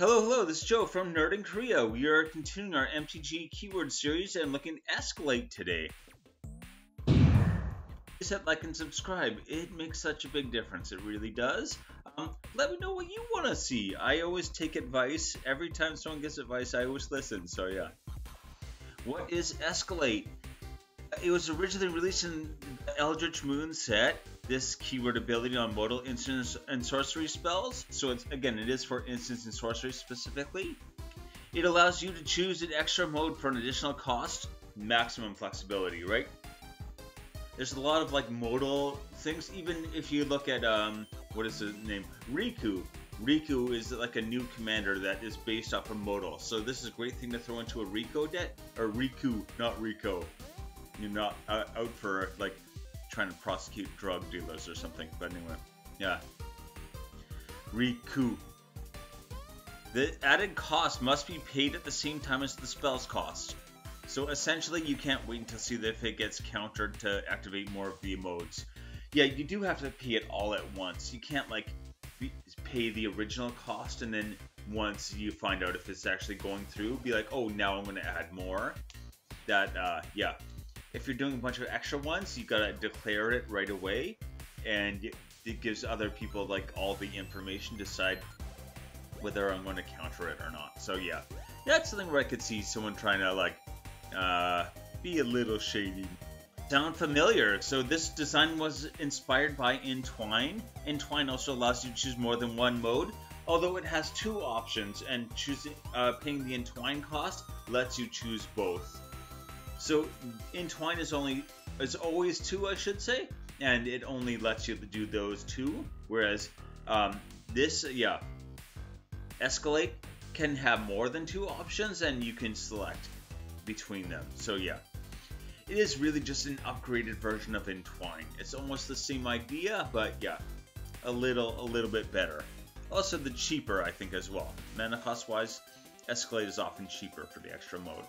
Hello, hello, this is Joe from Nerd in Korea. We are continuing our MTG keyword series and looking at Escalate today. Please hit like and subscribe. It makes such a big difference. It really does. Um, let me know what you want to see. I always take advice. Every time someone gives advice, I always listen. So yeah. What is Escalate? It was originally released in the Eldritch Moon set this keyword ability on modal instants and sorcery spells. So it's again, it is for instants and sorcery specifically. It allows you to choose an extra mode for an additional cost, maximum flexibility, right? There's a lot of like modal things. Even if you look at um, what is the name, Riku. Riku is like a new commander that is based off of modal. So this is a great thing to throw into a Rico deck or Riku, not Rico. You're not uh, out for like trying to prosecute drug dealers or something. But anyway, yeah. Recoup. The added cost must be paid at the same time as the spell's cost. So essentially, you can't wait until see if it gets countered to activate more of the modes. Yeah, you do have to pay it all at once. You can't like pay the original cost and then once you find out if it's actually going through, be like, oh, now I'm going to add more. That, uh, yeah, if you're doing a bunch of extra ones, you gotta declare it right away, and it gives other people like all the information to decide whether I'm going to counter it or not. So yeah, that's something where I could see someone trying to like uh, be a little shady. Sound familiar? So this design was inspired by Entwine. Entwine also allows you to choose more than one mode, although it has two options, and choosing uh, paying the Entwine cost lets you choose both. So entwine is only is always two, I should say, and it only lets you do those two. Whereas um, this, yeah, escalate can have more than two options, and you can select between them. So yeah, it is really just an upgraded version of entwine. It's almost the same idea, but yeah, a little a little bit better. Also, the cheaper, I think, as well. Mana cost wise, escalate is often cheaper for the extra mode.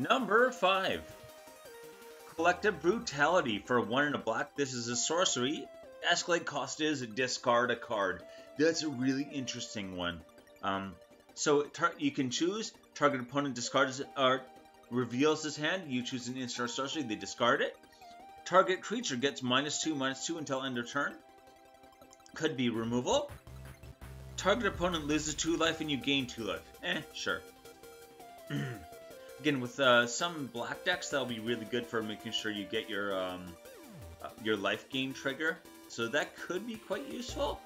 Number 5. Collective Brutality. For 1 in a black, this is a sorcery. Escalate cost is discard a card. That's a really interesting one. Um, so you can choose, target opponent discards or reveals his hand, you choose an instant sorcery, they discard it. Target creature gets minus 2, minus 2 until end of turn. Could be removal. Target opponent loses 2 life and you gain 2 life. Eh, sure. Again, with uh, some black decks, that'll be really good for making sure you get your um, uh, your life gain trigger. So that could be quite useful.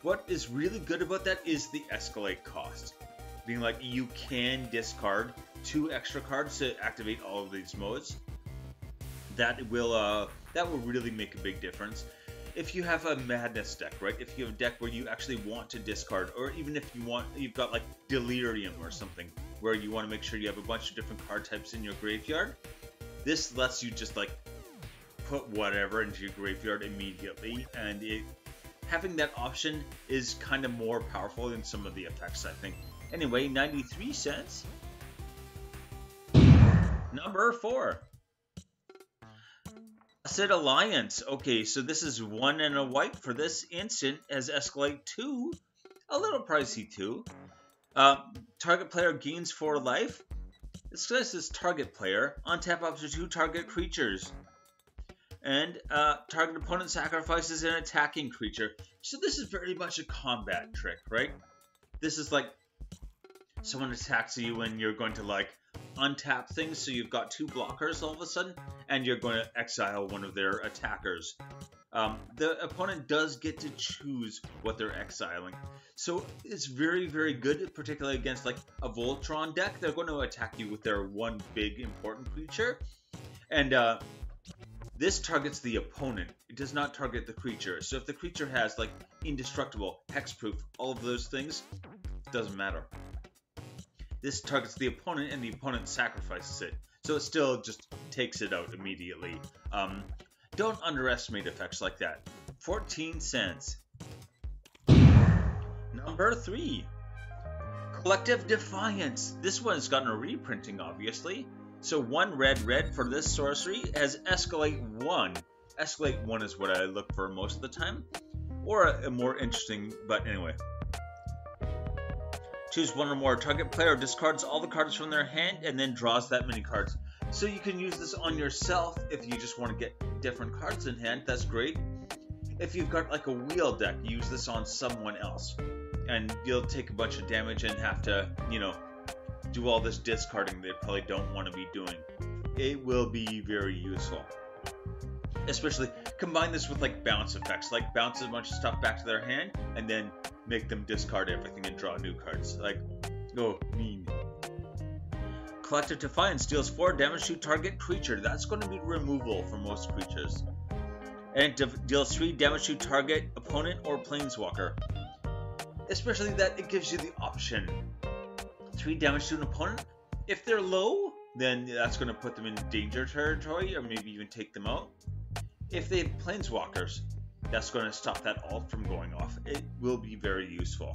What is really good about that is the escalate cost. Being like, you can discard two extra cards to activate all of these modes. That will uh, that will really make a big difference if you have a madness deck, right? If you have a deck where you actually want to discard, or even if you want, you've got like delirium or something, where you want to make sure you have a bunch of different card types in your graveyard. This lets you just like put whatever into your graveyard immediately, and it, having that option is kind of more powerful than some of the effects, I think. Anyway, 93 cents. Number four. Blessed Alliance. Okay, so this is one and a white for this instant as Escalate 2. A little pricey too. Uh, target player gains 4 life. This says, is target player. Untap up to 2 target creatures. And uh, target opponent sacrifices an attacking creature. So this is very much a combat trick, right? This is like someone attacks you and you're going to like untap things so you've got two blockers all of a sudden and you're going to exile one of their attackers. Um, the opponent does get to choose what they're exiling. So it's very, very good, particularly against like a Voltron deck. They're going to attack you with their one big important creature. And uh, this targets the opponent. It does not target the creature. So if the creature has like indestructible, hexproof, all of those things, doesn't matter. This targets the opponent and the opponent sacrifices it. So it still just takes it out immediately. Um, don't underestimate effects like that. 14 cents. Number 3. Collective Defiance. This one's gotten a reprinting, obviously. So one red red for this sorcery has Escalate 1. Escalate 1 is what I look for most of the time, or a more interesting, but anyway. Choose one or more. Target player discards all the cards from their hand and then draws that many cards. So you can use this on yourself if you just want to get different cards in hand. That's great. If you've got like a wheel deck, use this on someone else. And you'll take a bunch of damage and have to, you know, do all this discarding they probably don't want to be doing. It will be very useful. Especially combine this with like bounce effects, like bounce a bunch of stuff back to their hand and then make them discard everything and draw new cards. Like, oh, mean. Collective Defiance deals 4 damage to target creature. That's going to be removal for most creatures. And it de deals 3 damage to target opponent or planeswalker. Especially that it gives you the option. 3 damage to an opponent. If they're low, then that's going to put them in danger territory or maybe even take them out. If they have planeswalkers, that's going to stop that ult from going off. It will be very useful.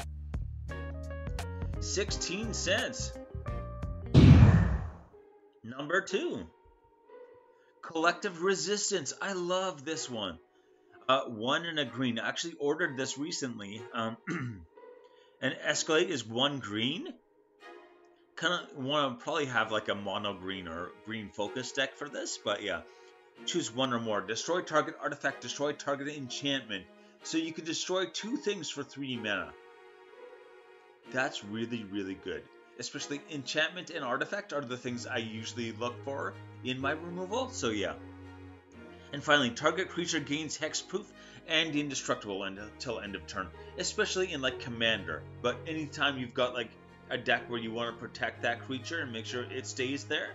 16 cents. Number two. Collective Resistance. I love this one. Uh, one in a green. I actually ordered this recently. Um, and Escalate is one green. Kind of want to probably have like a mono green or green focus deck for this, but yeah. Choose one or more. Destroy target artifact, destroy target enchantment. So you can destroy two things for three mana. That's really, really good. Especially enchantment and artifact are the things I usually look for in my removal, so yeah. And finally, target creature gains hexproof and indestructible until end of turn, especially in like Commander. But anytime you've got like a deck where you want to protect that creature and make sure it stays there,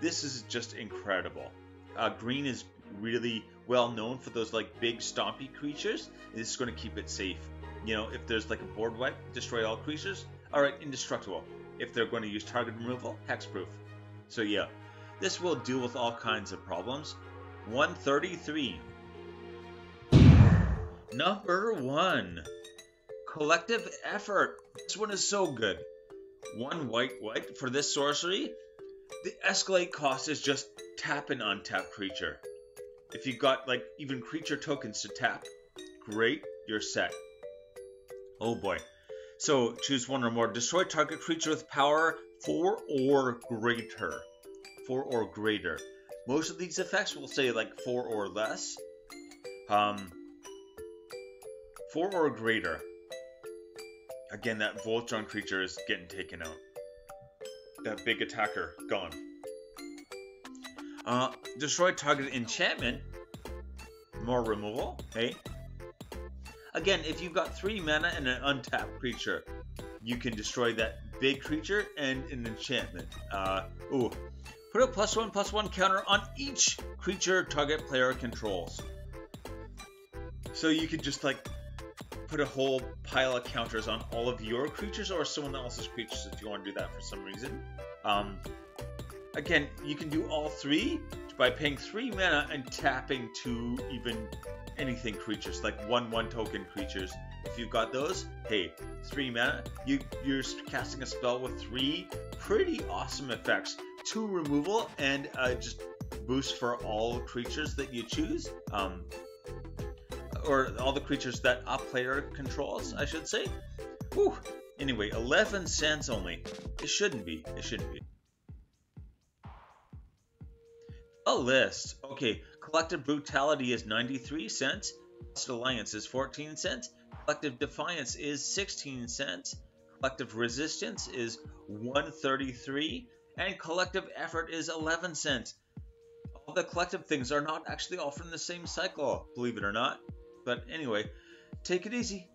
this is just incredible. Uh, green is really well known for those like big stompy creatures. This is going to keep it safe. You know, if there's like a board wipe, destroy all creatures. All right, indestructible. If they're going to use target removal, hexproof. So yeah, this will deal with all kinds of problems. 133. Number one. Collective effort. This one is so good. One white white for this sorcery. The escalate cost is just tap and untap creature. If you've got like even creature tokens to tap, great, you're set. Oh boy. So choose one or more. Destroy target creature with power 4 or greater. 4 or greater. Most of these effects will say like 4 or less. Um, 4 or greater. Again, that Voltron creature is getting taken out. That big attacker, gone. Uh, destroy target enchantment. More removal, hey? Again, if you've got 3 mana and an untapped creature, you can destroy that big creature and an enchantment. Uh, ooh. Put a plus 1 plus 1 counter on each creature target player controls. So you could just like put a whole pile of counters on all of your creatures or someone else's creatures if you want to do that for some reason. Um, again, you can do all three by paying three mana and tapping two even anything creatures, like one one token creatures. If you've got those, hey, three mana, you you're casting a spell with three pretty awesome effects. Two removal and uh, just boost for all creatures that you choose. Um, or all the creatures that a player controls, I should say. Whew. Anyway, 11 cents only. It shouldn't be. It shouldn't be. A list. Okay, Collective Brutality is 93 cents. Alliance is 14 cents. Collective Defiance is 16 cents. Collective Resistance is 133. And Collective Effort is 11 cents. All the collective things are not actually all from the same cycle, believe it or not. But anyway, take it easy.